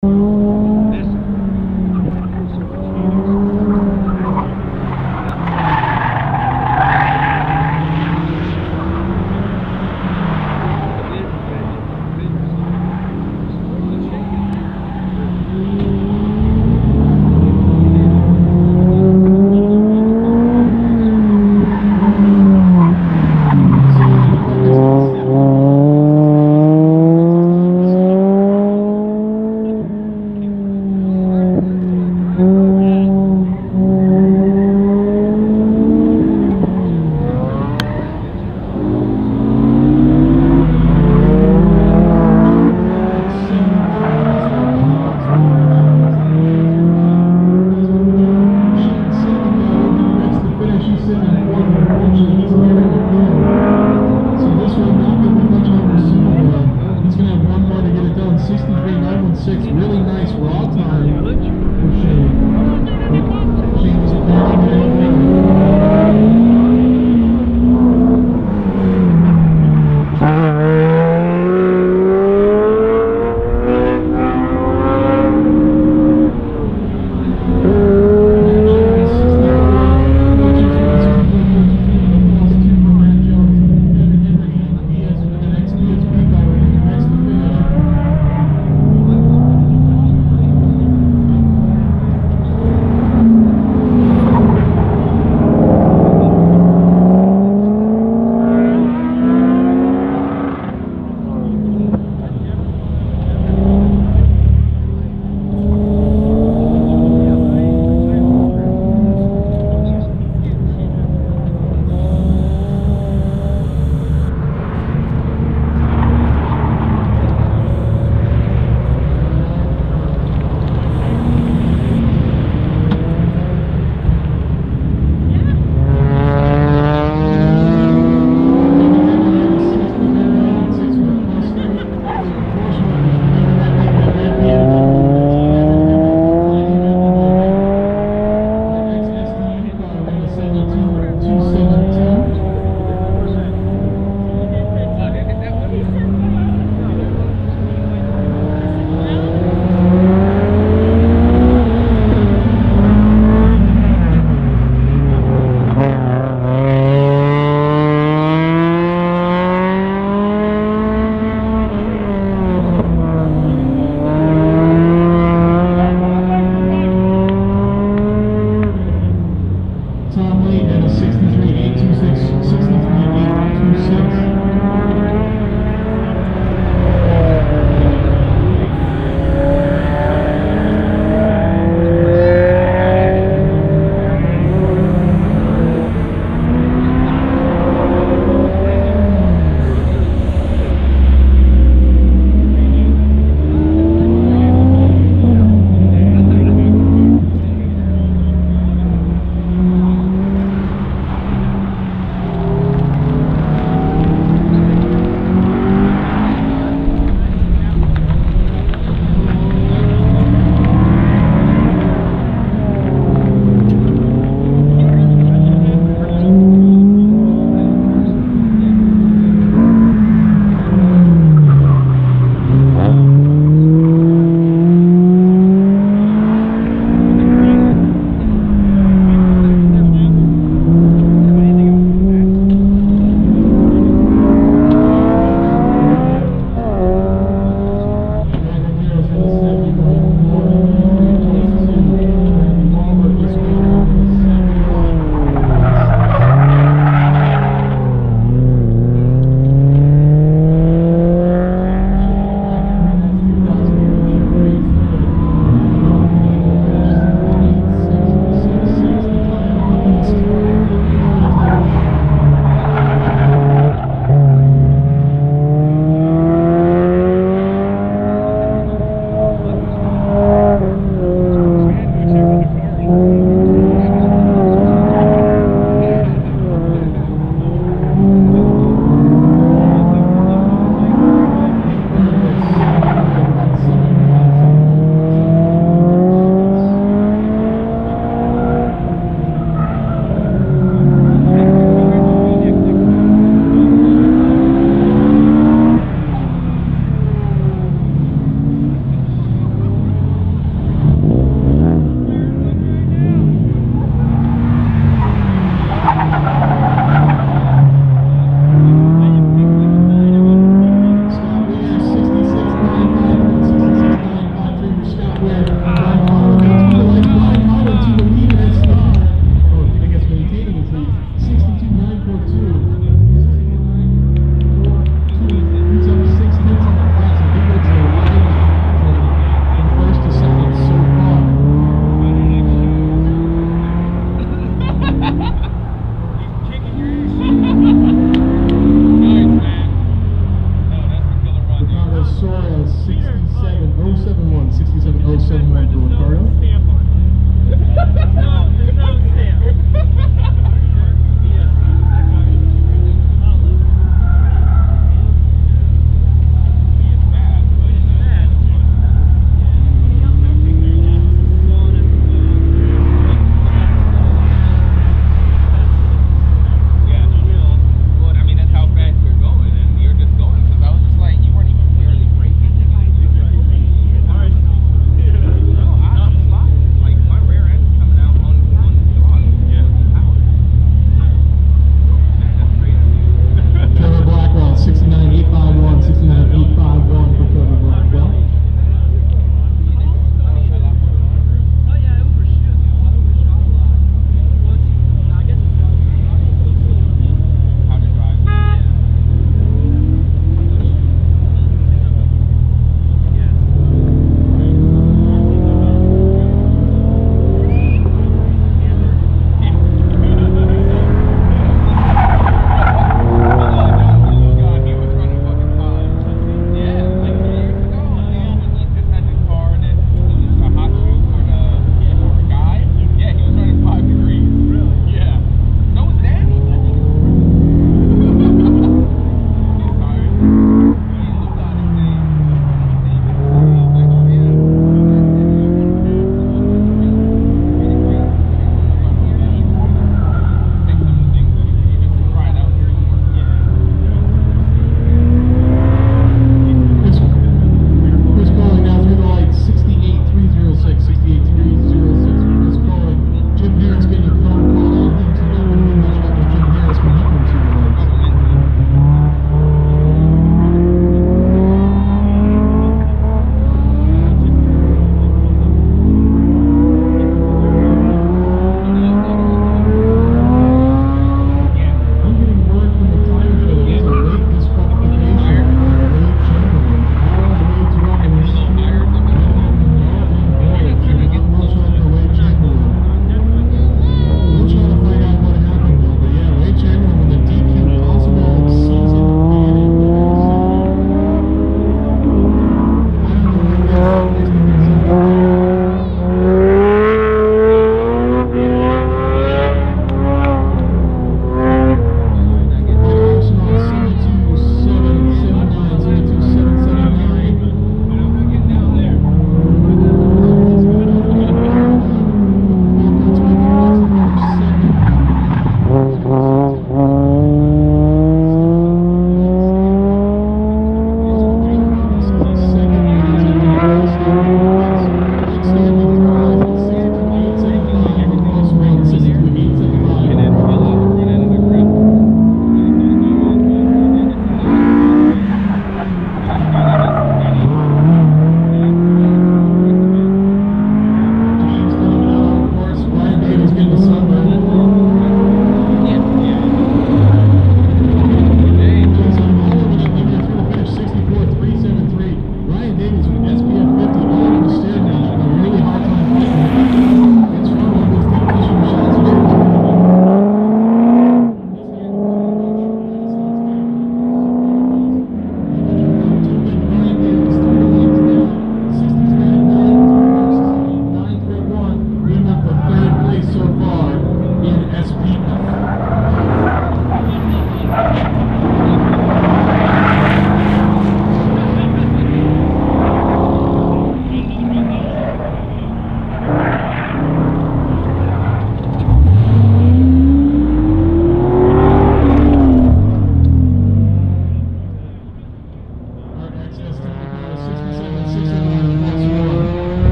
Really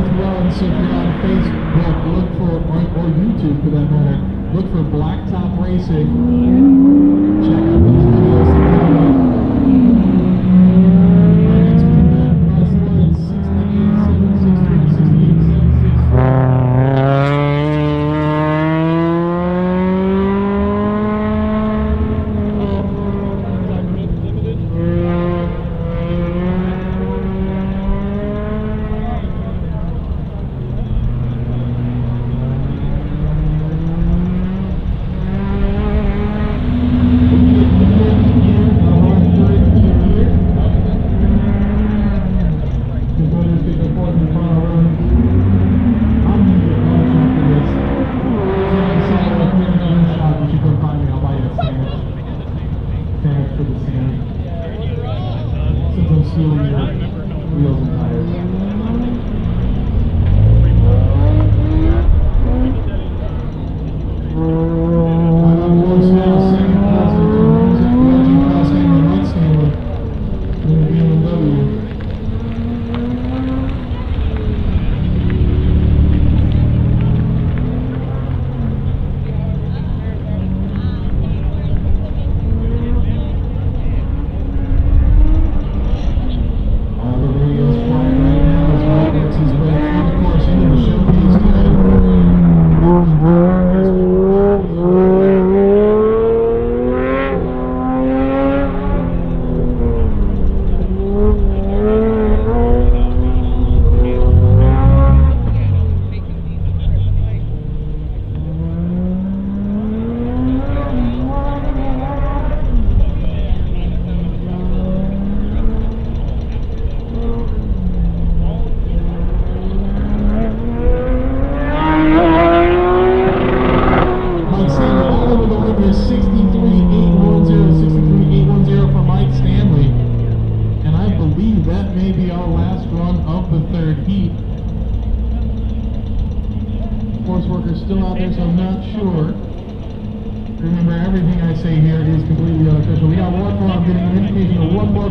as well. And so if you're on Facebook, look for, or, or YouTube for that matter, look for Blacktop Racing. Check out videos.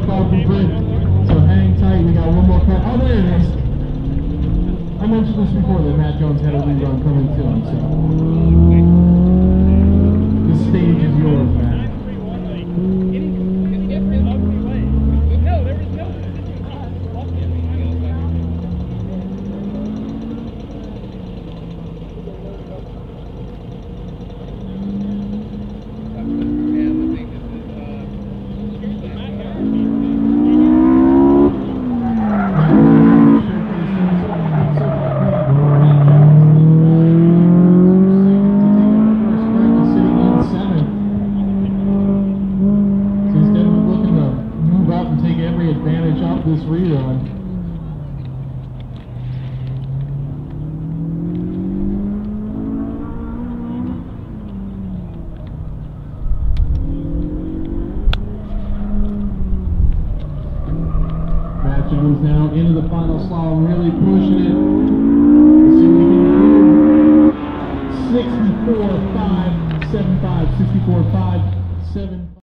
More from grid. So hang tight. We got one more car. Oh, there it is. I mentioned this before that Matt Jones had a rerun coming to him. So the stage is yours, Matt.